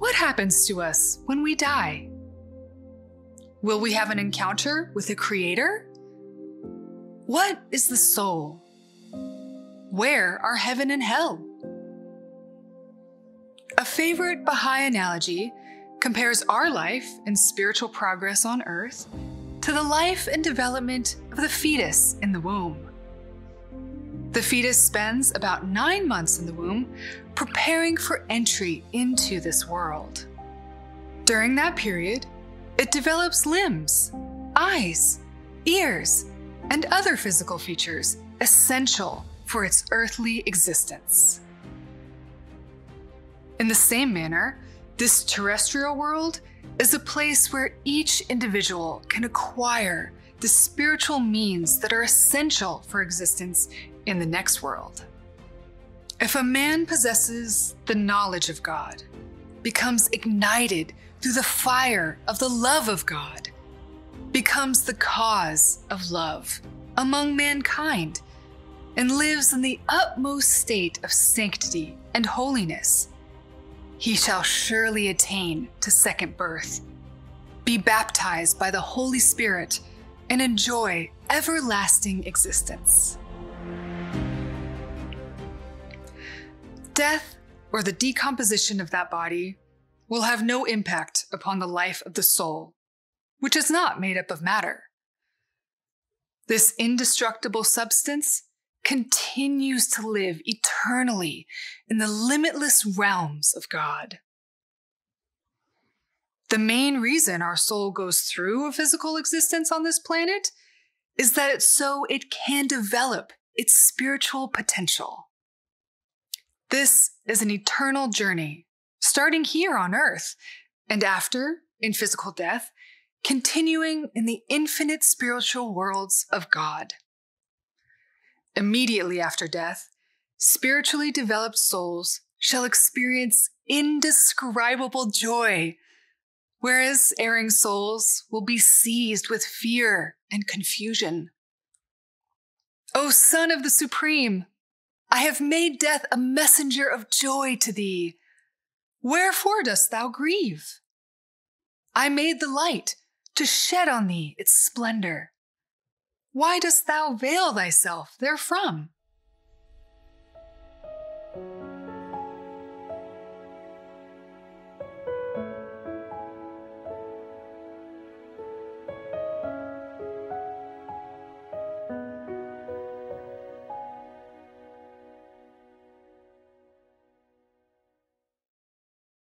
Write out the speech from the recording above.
what happens to us when we die? Will we have an encounter with a creator? What is the soul? Where are heaven and hell? A favorite Baha'i analogy compares our life and spiritual progress on earth to the life and development of the fetus in the womb. The fetus spends about nine months in the womb preparing for entry into this world. During that period, it develops limbs, eyes, ears, and other physical features essential for its earthly existence. In the same manner, this terrestrial world is a place where each individual can acquire the spiritual means that are essential for existence in the next world. If a man possesses the knowledge of God, becomes ignited through the fire of the love of God, becomes the cause of love among mankind, and lives in the utmost state of sanctity and holiness, he shall surely attain to second birth, be baptized by the Holy Spirit, and enjoy everlasting existence. Death, or the decomposition of that body, will have no impact upon the life of the soul, which is not made up of matter. This indestructible substance continues to live eternally in the limitless realms of God. The main reason our soul goes through a physical existence on this planet is that it's so it can develop its spiritual potential. This is an eternal journey, starting here on earth, and after, in physical death, continuing in the infinite spiritual worlds of God. Immediately after death, spiritually developed souls shall experience indescribable joy, whereas erring souls will be seized with fear and confusion. O Son of the Supreme, I have made death a messenger of joy to thee. Wherefore dost thou grieve? I made the light to shed on thee its splendor. Why dost thou veil thyself therefrom?